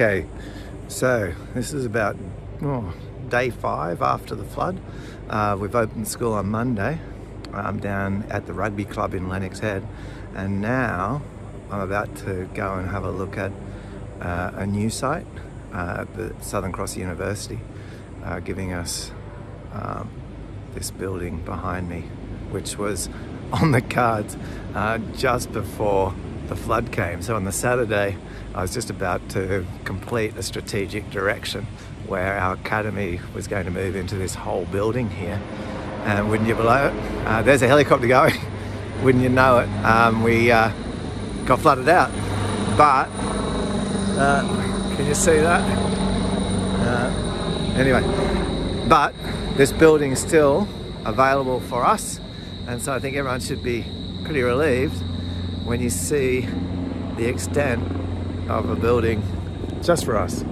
Okay, so this is about oh, day five after the flood. Uh, we've opened school on Monday. I'm down at the rugby club in Lennox Head, and now I'm about to go and have a look at uh, a new site uh, at the Southern Cross University, uh, giving us um, this building behind me, which was on the cards uh, just before the flood came. So on the Saturday, I was just about to complete a strategic direction where our academy was going to move into this whole building here. And wouldn't you below it? Uh, there's a helicopter going. wouldn't you know it? Um, we uh, got flooded out. But, uh, can you see that? Uh, anyway, but this building is still available for us. And so I think everyone should be pretty relieved when you see the extent of a building just for us.